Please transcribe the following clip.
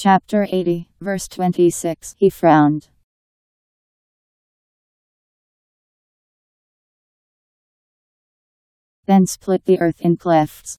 Chapter 80, verse 26 He frowned. Then split the earth in clefts.